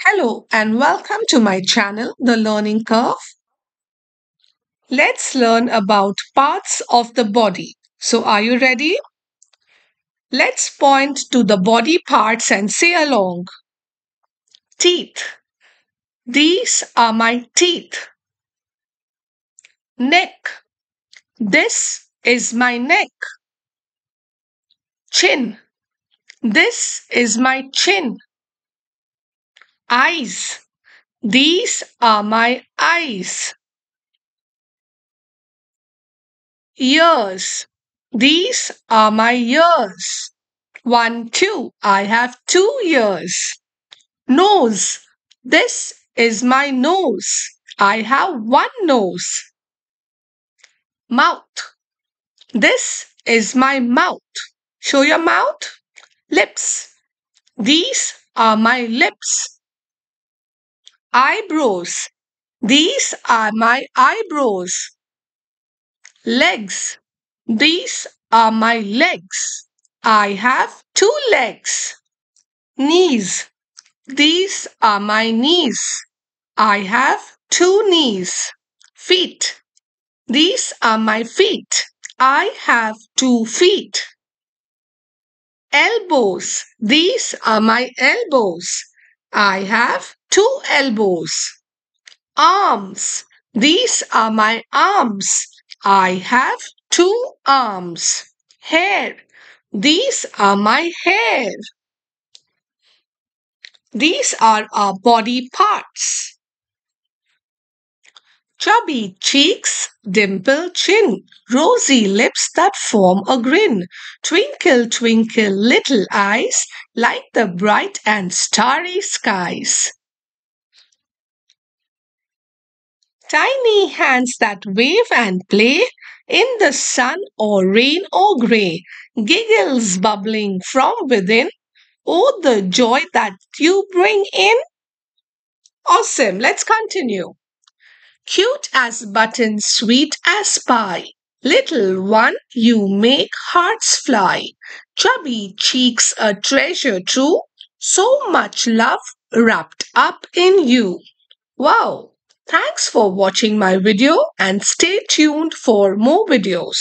Hello and welcome to my channel, The Learning Curve. Let's learn about parts of the body. So, are you ready? Let's point to the body parts and say along. Teeth. These are my teeth. Neck. This is my neck. Chin. This is my chin. Eyes. These are my eyes. Ears. These are my ears. One, two. I have two ears. Nose. This is my nose. I have one nose. Mouth. This is my mouth. Show your mouth. Lips. These are my lips. Eyebrows. These are my eyebrows. Legs. These are my legs. I have two legs. Knees. These are my knees. I have two knees. Feet. These are my feet. I have two feet. Elbows. These are my elbows. I have two elbows. Arms. These are my arms. I have two arms. Hair. These are my hair. These are our body parts. Chubby cheeks, dimple chin, rosy lips that form a grin, twinkle, twinkle, little eyes, like the bright and starry skies. Tiny hands that wave and play in the sun or rain or grey, giggles bubbling from within. Oh, the joy that you bring in! Awesome. Let's continue. Cute as button, sweet as pie. Little one, you make hearts fly. Chubby cheeks, a treasure true. So much love wrapped up in you. Wow! Thanks for watching my video and stay tuned for more videos.